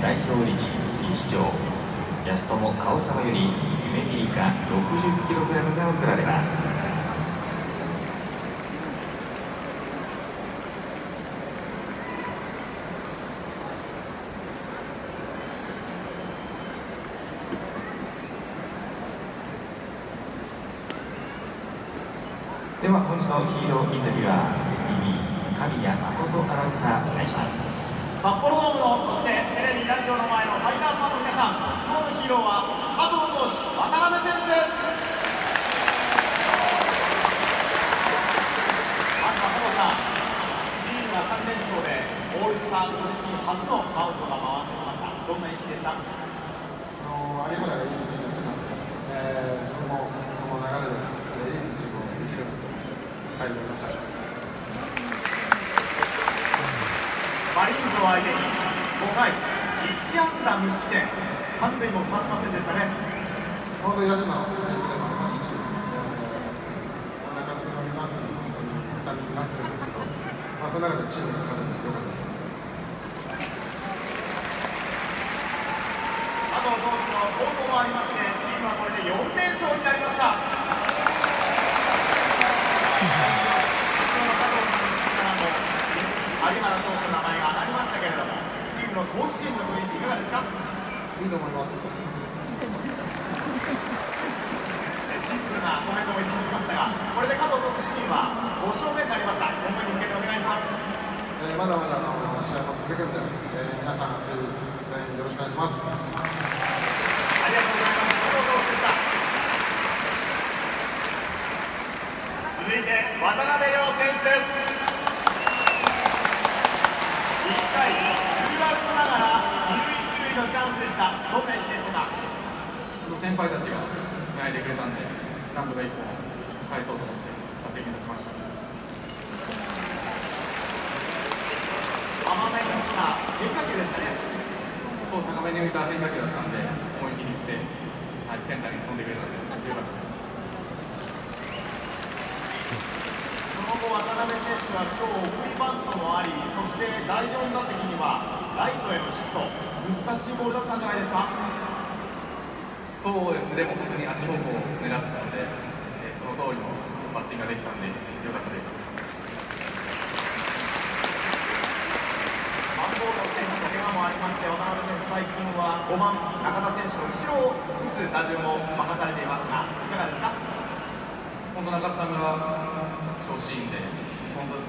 代表理事理事長安友顔様より夢ミリカ 60kg が贈られます。では本日のヒーローインタビュアー STV 神谷誠アナウンサーお願いします。札幌ドームのそしてテレビラジオの前のファイターズファンの皆さん今日のヒーローは加藤投手渡辺選手です。まずは佐藤さんチームが3連勝でオールスターご自身初のマウンドが回ってきました。どんな意識でした？あの有原がいいピッチングしてたんで、えー、自分もこの流れで、いいピッチングをできるように入りました。マリーンズを相手に5回1安打無失点。3塁も踏ませませんでしたね。本当に野手のいいプレーもありましたし、えー、中継ぎの本当に負担になってるんですけど、まあ、その中でチームが勝ててよかったです。加藤投手の好投もありましてチームはこれで4連勝になりました有原投手の名前が挙がりましたけれどもチームの投手陣の雰囲気いかがですか？いいと思います。シンプルなコメントもいただきましたがこれで加藤投手自身は5勝目になりました。本番に向けてお願いします。えー、まだまだあの試合も続くんで、えー、皆さん、全員よろしくお願いします。ありがとうございます。加藤投手でした。続いて渡辺亮選手です1回ツーアウトながら二塁一塁のチャンスでしたどんな意識でしたか先輩たちがつないでくれたんで、なんとか一本返そうと思って打席に立ちました。甘めにした変化球でしたねそう高めに浮いた変化球だったんで、思い切り振って、はい、センターに飛んでくれたんで、よかったです。その後渡辺選手は今日送りバントもありそして第4打席にはライトへのシフト難しいボールだったんじゃないですか？そうですね、でも本当にあっち方向を狙ってたので、えーその通りのバッティングができたんで、よかったです。マンゴード選手の怪我もありまして渡辺選手最近は5番中田選手の後ろを打つ打順を任されていますがいかがですか？本当中津さんが調子いいんで、本当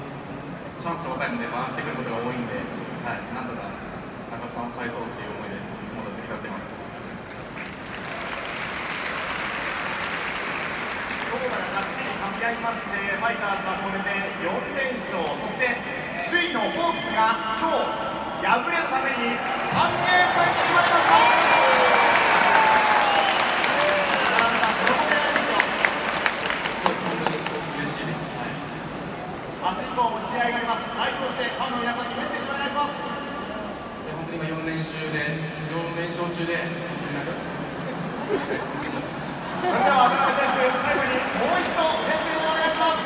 チャンスのタイムで回ってくることが多いんで、はい、なんとか中津さんを返そうっていう思いで、いつも打席立ってます。投打ががっちりかみ合いましてファイターズはこれで4連勝そして首位のホークスが今日敗れるために歓迎会に決まりました田中さんこのことやるんですよそう、本当に嬉しいです。はい明日以降も試合があります代表してファンの皆さんにメッセージお願いしますで本当に今4練習で、4連勝中で、それでは渡辺選手最後にもう一度メッセージお願いします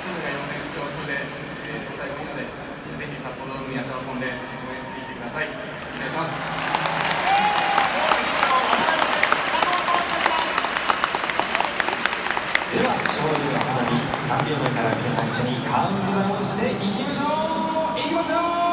チームが4連勝中で、えー、状態がいいので、ぜひ札幌ドームに足を運んで応援していってください。お願いします。では勝利の花火3秒前から皆さん一緒にカウントダウンしていきましょういきますよ